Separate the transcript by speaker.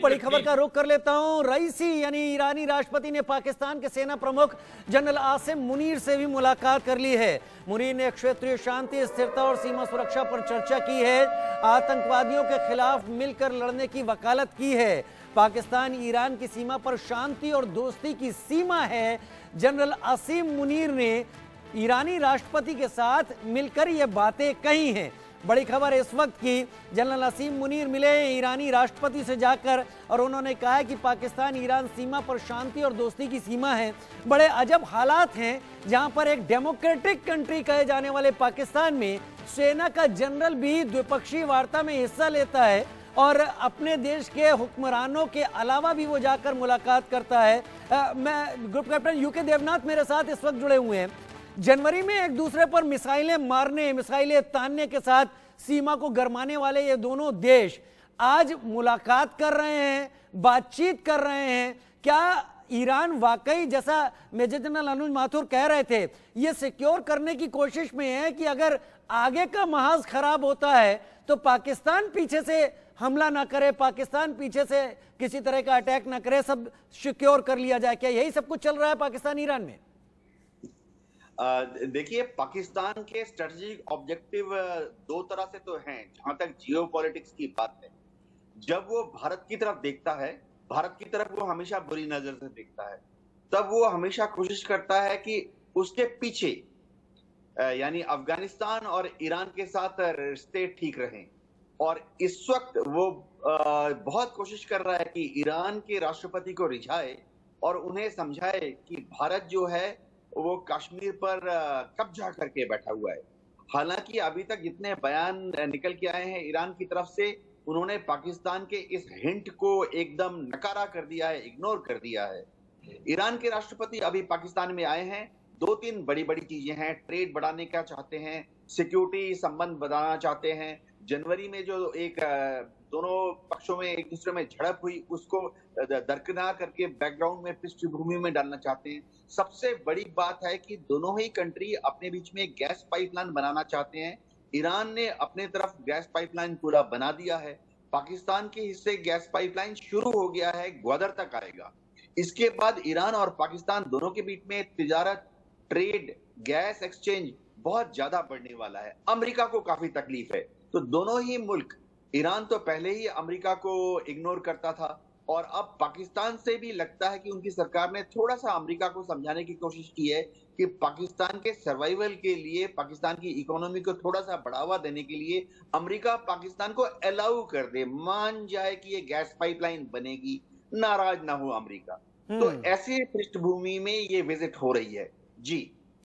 Speaker 1: बड़ी खबर का रुख कर लेता हूँ। रईसी, यानी ईरानी राष्ट्रपति ने पाकिस्तान के सेना प्रमुख जनरल आसिम मुनीर से भी मुलाकात कर ली है। मुनीर ने क्षेत्रीय शांति, स्थिरता और सीमा सुरक्षा पर चर्चा की है। आतंकवादियों के खिलाफ मिलकर लड़ने की वकालत की है। पाकिस्तान, ईरान की सीमा पर शांति और दोस्ती की सीमा है। जनरल आसिम मुनीर ने ईरानी राष्ट्रपति के साथ मिलकर ये बातें कही हैं। बड़ी खबर इस वक्त की जनरल नसीम मुनीर मिले ईरानी राष्ट्रपति से जाकर और उन्होंने कहा है कि पाकिस्तान ईरान सीमा पर शांति और दोस्ती की सीमा है। बड़े अजब हालात हैं जहाँ पर एक डेमोक्रेटिक कंट्री कहे जाने वाले पाकिस्तान में सेना का जनरल भी द्विपक्षीय वार्ता में हिस्सा लेता है और अपने देश के हुक्मरानों के अलावा भी वो जाकर मुलाकात करता है। आ, मैं ग्रुप कैप्टन यूके देवनाथ मेरे साथ इस वक्त जुड़े हुए हैं। जनवरी में एक दूसरे पर मिसाइलें मारने, मिसाइलें तानने के साथ सीमा को गरमाने वाले ये दोनों देश आज मुलाकात कर रहे हैं, बातचीत कर रहे हैं। क्या ईरान वाकई जैसा मेजर जनरल अनुज माथुर कह रहे थे, ये सिक्योर करने की कोशिश में है कि अगर आगे का महाज खराब होता है तो पाकिस्तान पीछे से हमला ना करे, पाकिस्तान पीछे से किसी तरह का अटैक ना करे, सब सिक्योर कर लिया जाए। क्या यही सब कुछ चल रहा है पाकिस्तान ईरान में?
Speaker 2: देखिए, पाकिस्तान के स्ट्रेटेजिक ऑब्जेक्टिव दो तरह से तो हैं, जहाँ तक जियो की बात है। जब वो भारत की तरफ़ देखता है, भारत की तरफ़ वो हमेशा बुरी नज़र से देखता है। तब वो हमेशा कोशिश करता है कि उसके पीछे यानी अफ़गानिस्तान और ईरान के साथ रिश्ते ठीक रहें। और इस वक्त वो बहुत कोशिश कर रहा है कि ईरान के राष्ट्रपति को रिझाए और उन्हें समझाए कि भारत जो है वो कश्मीर पर कब्जा करके बैठा हुआ है। हालाँकि अभी तक जितने बयान निकल के आए हैं ईरान की तरफ़ से, उन्होंने पाकिस्तान के इस हिंट को एकदम नकारा कर दिया है, इग्नोर कर दिया है। ईरान के राष्ट्रपति अभी पाकिस्तान में आए हैं। दो तीन बड़ी बड़ी चीज़ें हैं, ट्रेड बढ़ाने का चाहते हैं, सिक्योरिटी संबंध बढ़ाना चाहते हैं। जनवरी में जो एक दोनों पक्षों में एक दूसरे में झड़प हुई, उसको दरकिनार करके बैकग्राउंड में, पृष्ठभूमि में डालना चाहते हैं। सबसे बड़ी बात है कि दोनों ही कंट्री अपने बीच में गैस पाइपलाइन बनाना चाहते हैं। ईरान ने अपने तरफ़ गैस पाइपलाइन पूरा बना दिया है। पाकिस्तान के हिस्से गैस पाइपलाइन शुरू हो गया है, ग्वादर तक आएगा। इसके बाद ईरान और पाकिस्तान दोनों के बीच में तिजारत ट्रेड गैस एक्सचेंज बहुत ज़्यादा बढ़ने वाला है। अमेरिका को काफ़ी तकलीफ़ है। तो दोनों ही मुल्क ईरान तो पहले ही अमेरिका को इग्नोर करता था और अब पाकिस्तान से भी लगता है कि उनकी सरकार ने थोड़ा सा अमेरिका को समझाने की कोशिश की है कि पाकिस्तान के सर्वाइवल के लिए पाकिस्तान की इकोनॉमी को थोड़ा सा बढ़ावा देने के लिए अमेरिका पाकिस्तान को अलाउ कर दे। मान जाए कि ये गैस पाइपलाइन बनेगी नाराज़ ना हो अमेरिका। तो हम्म। ऐसी पृष्ठभूमि में ये विज़िट हो रही है। जी।